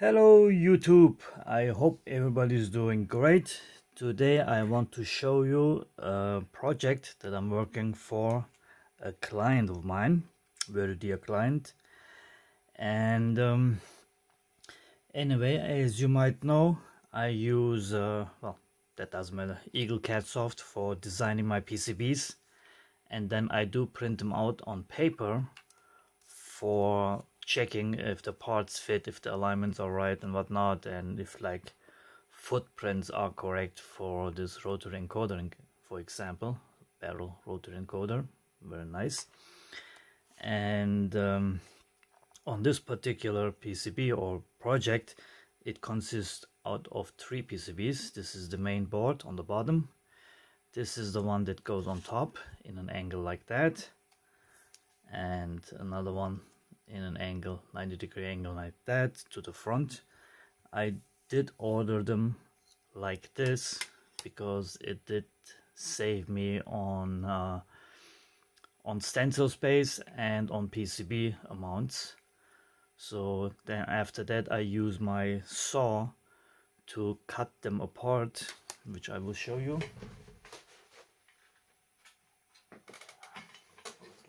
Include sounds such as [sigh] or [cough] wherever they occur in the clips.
Hello YouTube, I hope everybody is doing great. Today I want to show you a project that I'm working for a client of mine, very dear client. And um, anyway, as you might know, I use, uh, well, that doesn't matter, Eagle CadSoft for designing my PCBs. And then I do print them out on paper for checking if the parts fit, if the alignments are right and whatnot, and if like footprints are correct for this rotary encoder, for example, barrel rotary encoder, very nice. And um, on this particular PCB or project, it consists out of three PCBs. This is the main board on the bottom. This is the one that goes on top in an angle like that. And another one in an angle 90 degree angle like that to the front. I did order them like this because it did save me on uh, on stencil space and on PCB amounts. So then after that I use my saw to cut them apart which I will show you.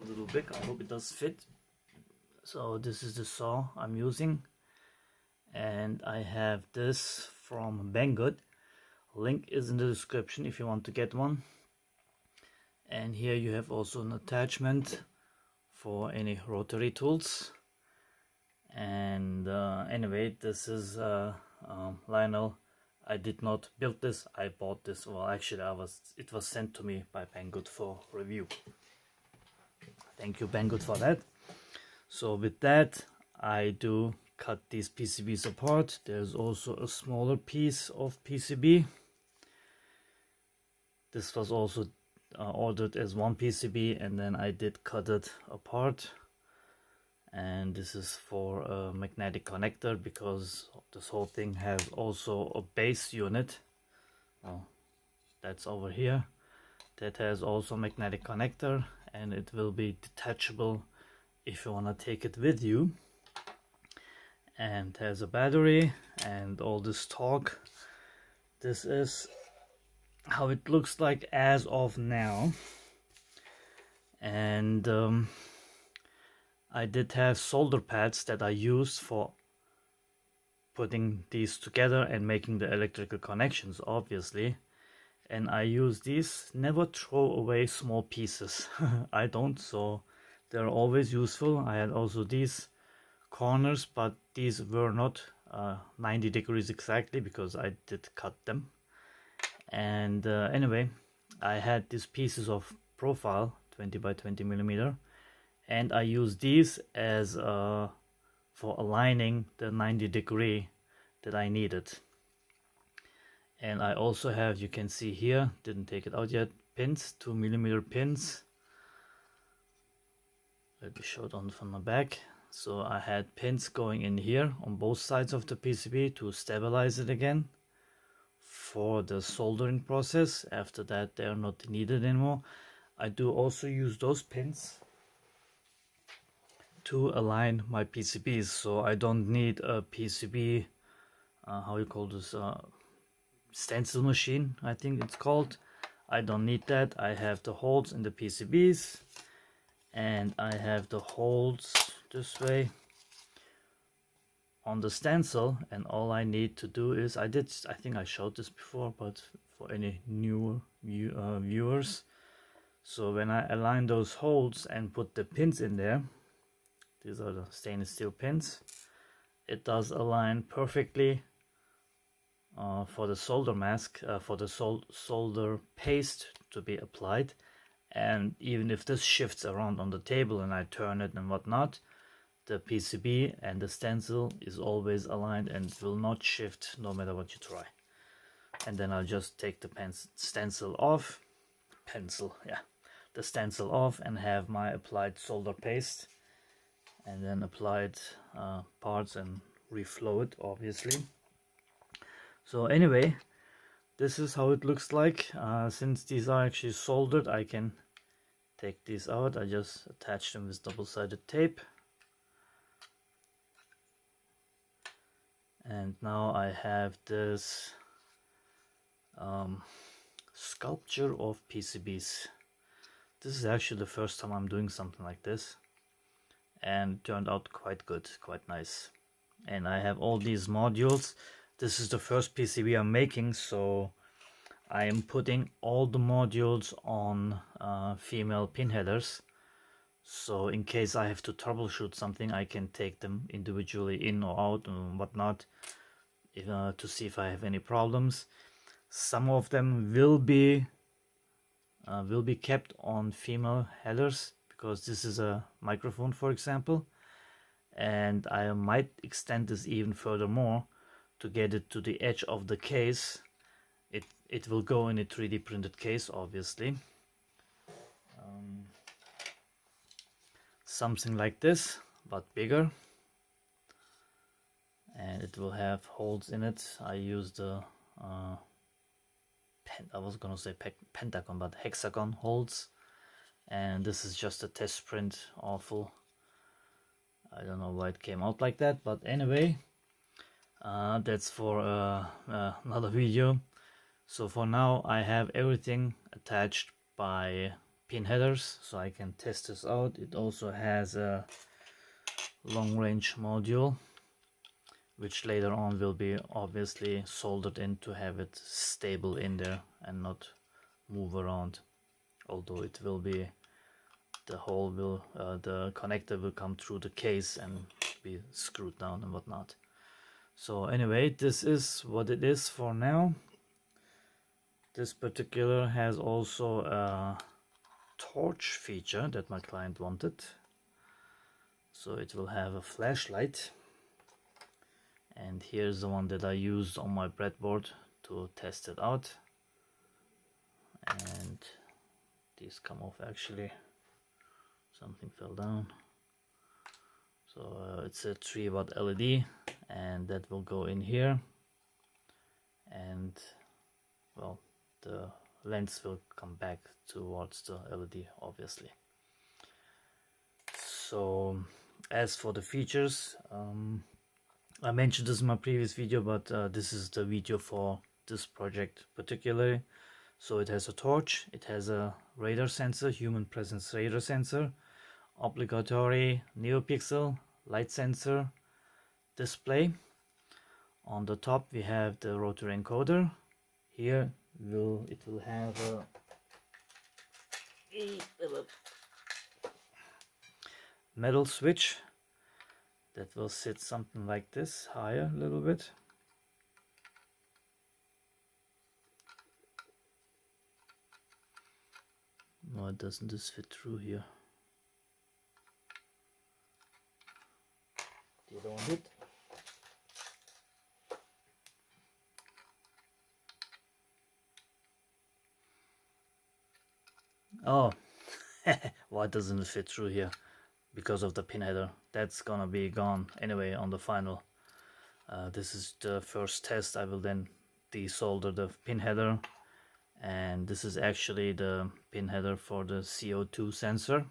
A little big I hope it does fit so this is the saw I'm using. And I have this from Banggood. Link is in the description if you want to get one. And here you have also an attachment for any rotary tools. And uh, anyway this is uh, um, Lionel. I did not build this. I bought this. Well actually I was it was sent to me by Banggood for review. Thank you Banggood for that so with that I do cut these PCBs apart there's also a smaller piece of PCB this was also uh, ordered as one PCB and then I did cut it apart. And this is for a magnetic connector because this whole thing has also a base unit. Well, that's over here. That has also magnetic connector and it will be detachable if you want to take it with you. And has a battery and all this talk. This is how it looks like as of now. And um, I did have solder pads that I used for putting these together and making the electrical connections obviously. And I use these never throw away small pieces. [laughs] I don't so they're always useful. I had also these corners but these were not uh, 90 degrees exactly because I did cut them. And uh, anyway I had these pieces of profile 20 by 20 millimeter and I use these as uh, for aligning the 90 degree that I needed. And I also have you can see here didn't take it out yet pins 2 millimeter pins show it on from the back. So I had pins going in here on both sides of the PCB to stabilize it again for the soldering process. After that they are not needed anymore. I do also use those pins to align my PCBs so I don't need a PCB uh, how you call this uh, stencil machine I think it's called. I don't need that. I have the holes in the PCBs and I have the holes this way on the stencil. And all I need to do is I did I think I showed this before but for any new view, uh, viewers. So when I align those holes and put the pins in there these are the stainless steel pins it does align perfectly uh, for the solder mask uh, for the sol solder paste to be applied and even if this shifts around on the table and I turn it and whatnot the PCB and the stencil is always aligned and will not shift no matter what you try. And then I'll just take the pen stencil off pencil yeah the stencil off and have my applied solder paste and then applied uh, parts and reflow it obviously. So anyway this is how it looks like. Uh, since these are actually soldered I can take these out. I just attach them with double-sided tape. And now I have this um, sculpture of PCBs this is actually the first time I'm doing something like this and turned out quite good quite nice. And I have all these modules this is the first PCB I'm making so I am putting all the modules on uh, female pin headers so in case I have to troubleshoot something I can take them individually in or out and whatnot uh, to see if I have any problems. Some of them will be uh, will be kept on female headers because this is a microphone for example. And I might extend this even furthermore to get it to the edge of the case it it will go in a 3d printed case obviously. Um, something like this but bigger. And it will have holes in it. I use the uh, I was gonna say pentagon but hexagon holes and this is just a test print. Awful. I don't know why it came out like that but anyway uh, that's for uh, uh, another video. So for now I have everything attached by pin headers so I can test this out. It also has a long range module which later on will be obviously soldered in to have it stable in there and not move around. Although it will be the hole will uh, the connector will come through the case and be screwed down and whatnot so anyway this is what it is for now. This particular has also a torch feature that my client wanted. So it will have a flashlight. And here's the one that I used on my breadboard to test it out. And these come off actually. Something fell down so uh, it's a 3 watt LED and that will go in here. And well the lens will come back towards the LED obviously. So as for the features um, I mentioned this in my previous video but uh, this is the video for this project particularly. So it has a torch it has a radar sensor human presence radar sensor obligatory neopixel light sensor display. On the top we have the rotary encoder. Here will it will have a metal switch that will sit something like this higher a little bit. Why doesn't this fit through here do you want it oh [laughs] why doesn't it fit through here? Because of the pin header. That's gonna be gone anyway on the final. Uh, this is the first test. I will then desolder the pin header. And this is actually the pin header for the CO2 sensor.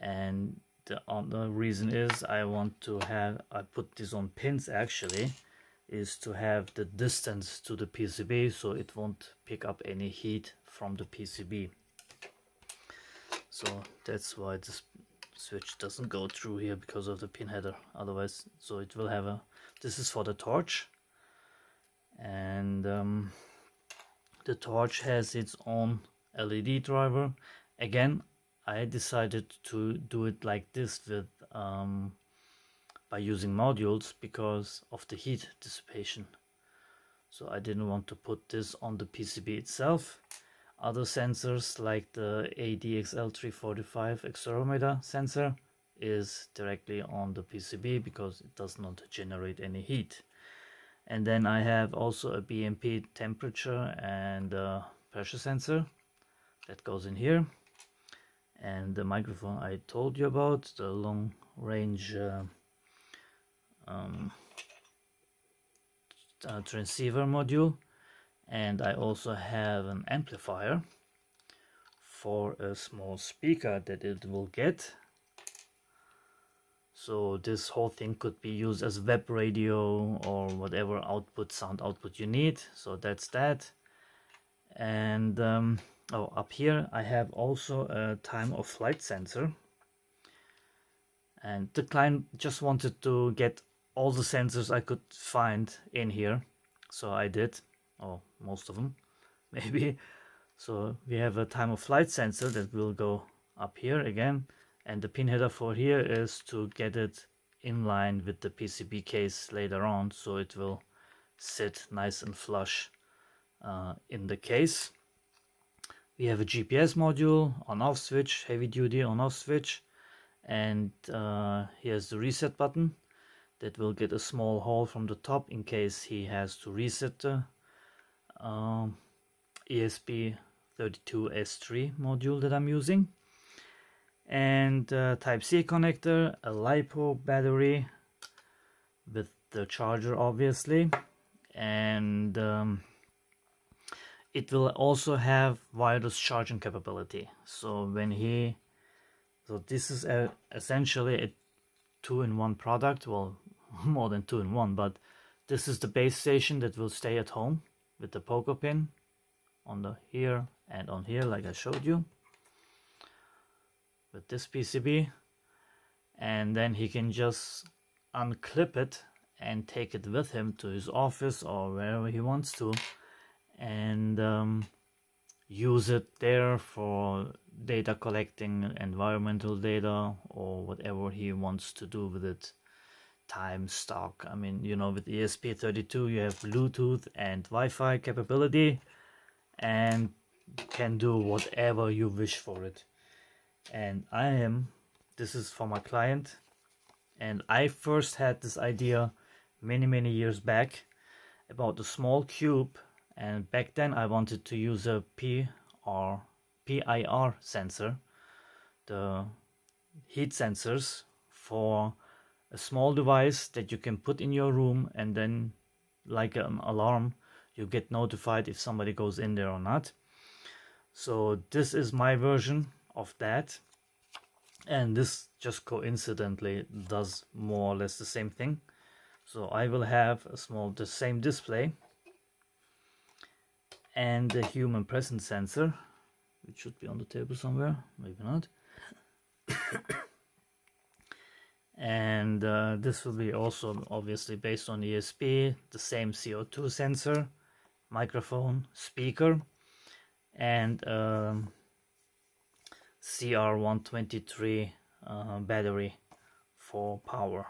And the, the reason is I want to have I put this on pins actually is to have the distance to the PCB so it won't pick up any heat from the PCB so that's why this switch doesn't go through here because of the pin header. Otherwise so it will have a this is for the torch. And um, the torch has its own LED driver. Again I decided to do it like this with um, by using modules because of the heat dissipation so I didn't want to put this on the PCB itself other sensors like the ADXL345 accelerometer sensor is directly on the PCB because it does not generate any heat. And then I have also a BMP temperature and pressure sensor that goes in here. And the microphone I told you about, the long range uh, um, uh, transceiver module. And I also have an amplifier for a small speaker that it will get. So this whole thing could be used as web radio or whatever output sound output you need. So that's that. And um, oh up here I have also a time of flight sensor. And the client just wanted to get all the sensors I could find in here. So I did. Or most of them [laughs] maybe. So we have a time of flight sensor that will go up here again. And the pin header for here is to get it in line with the PCB case later on. So it will sit nice and flush uh, in the case. We have a GPS module, on off switch, heavy duty on off switch and uh, here's the reset button that will get a small hole from the top in case he has to reset the um, ESP32S3 module that I'm using. And uh, type C connector, a LiPo battery with the charger obviously and um, it will also have wireless charging capability. So when he so this is a, essentially a two-in-one product. Well [laughs] more than two-in-one but this is the base station that will stay at home with the pogo pin on the here and on here like I showed you with this PCB and then he can just unclip it and take it with him to his office or wherever he wants to and um, use it there for data collecting environmental data or whatever he wants to do with it. Time stock. I mean you know with esp32 you have bluetooth and wi-fi capability and can do whatever you wish for it. And I am this is for my client and I first had this idea many many years back about the small cube and back then I wanted to use a PR PIR sensor the heat sensors for a small device that you can put in your room and then like an alarm you get notified if somebody goes in there or not. So this is my version of that. And this just coincidentally does more or less the same thing. So I will have a small the same display and the human presence sensor which should be on the table somewhere maybe not. [coughs] And uh, this will be also obviously based on ESP the same CO2 sensor microphone speaker and um, CR123 uh, battery for power.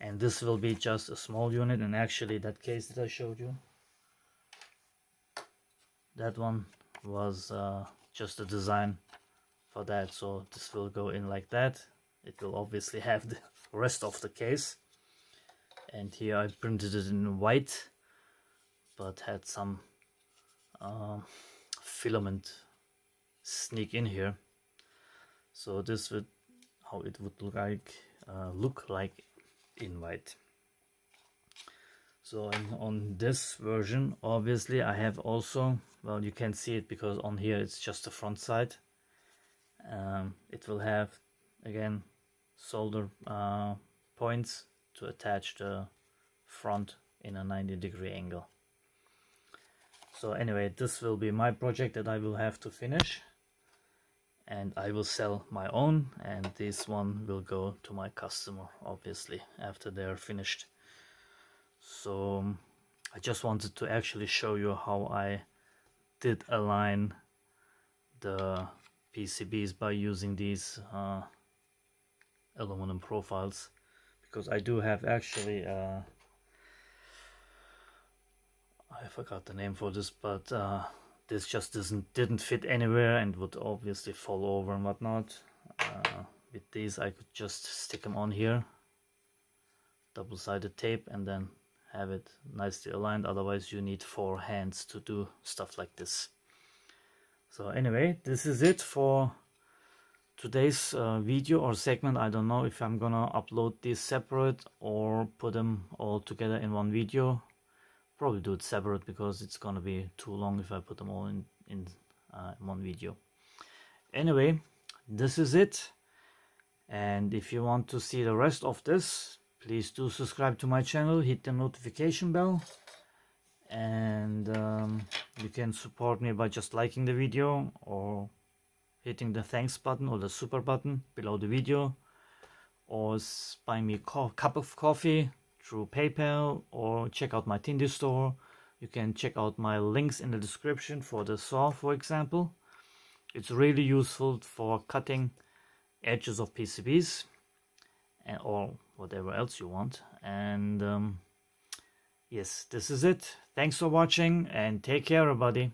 And this will be just a small unit and actually that case that I showed you that one was uh, just a design for that so this will go in like that. It will obviously have the [laughs] rest of the case. And here I printed it in white but had some uh, filament sneak in here. So this would how it would look like uh, look like in white so on this version obviously I have also well you can see it because on here it's just the front side. Um, it will have again solder uh, points to attach the front in a 90 degree angle. So anyway this will be my project that I will have to finish and I will sell my own and this one will go to my customer obviously after they're finished so I just wanted to actually show you how I did align the PCBs by using these uh, aluminum profiles because I do have actually uh, I forgot the name for this but uh, this just doesn't didn't fit anywhere and would obviously fall over and whatnot. Uh, with these I could just stick them on here. Double-sided tape and then have it nicely aligned. Otherwise you need four hands to do stuff like this. So anyway this is it for today's uh, video or segment. I don't know if I'm gonna upload these separate or put them all together in one video. Probably do it separate because it's gonna be too long if I put them all in in, uh, in one video. Anyway this is it. And if you want to see the rest of this please do subscribe to my channel hit the notification bell and um, you can support me by just liking the video or hitting the thanks button or the super button below the video or buy me a cup of coffee through PayPal or check out my Tindie store. You can check out my links in the description for the saw, for example. It's really useful for cutting edges of PCBs and or whatever else you want. And um, yes, this is it. Thanks for watching and take care, everybody.